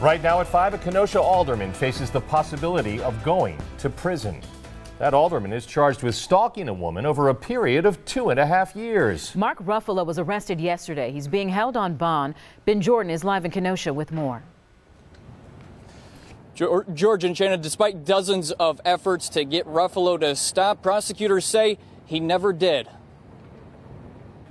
Right now at 5, a Kenosha alderman faces the possibility of going to prison. That alderman is charged with stalking a woman over a period of two and a half years. Mark Ruffolo was arrested yesterday. He's being held on bond. Ben Jordan is live in Kenosha with more. George and Shannon, despite dozens of efforts to get Ruffolo to stop, prosecutors say he never did.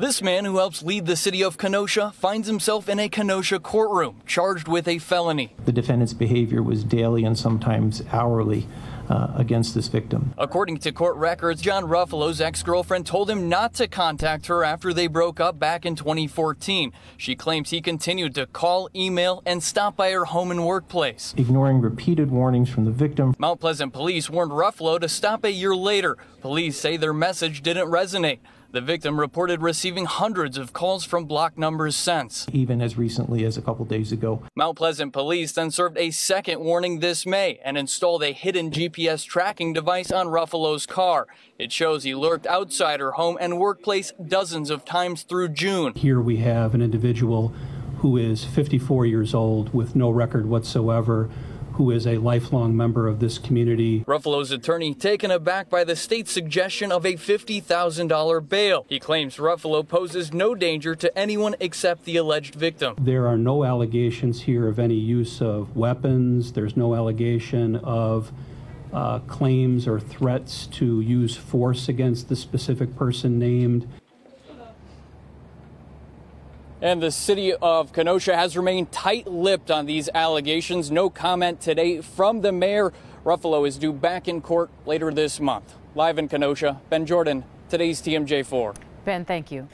This man who helps lead the city of Kenosha finds himself in a Kenosha courtroom charged with a felony. The defendant's behavior was daily and sometimes hourly uh, against this victim. According to court records, John Ruffolo's ex girlfriend told him not to contact her after they broke up back in 2014. She claims he continued to call, email, and stop by her home and workplace. Ignoring repeated warnings from the victim. Mount Pleasant police warned Ruffolo to stop a year later. Police say their message didn't resonate. The victim reported receiving hundreds of calls from block numbers since. Even as recently as a couple days ago. Mount Pleasant police then served a second warning this May and installed a hidden GPS tracking device on Ruffolo's car. It shows he lurked outside her home and workplace dozens of times through June. Here we have an individual who is 54 years old with no record whatsoever who is a lifelong member of this community. Ruffolo's attorney taken aback by the state's suggestion of a $50,000 bail. He claims Ruffolo poses no danger to anyone except the alleged victim. There are no allegations here of any use of weapons. There's no allegation of uh, claims or threats to use force against the specific person named. And the city of Kenosha has remained tight lipped on these allegations. No comment today from the mayor. Ruffolo is due back in court later this month. Live in Kenosha, Ben Jordan, today's TMJ4. Ben, thank you.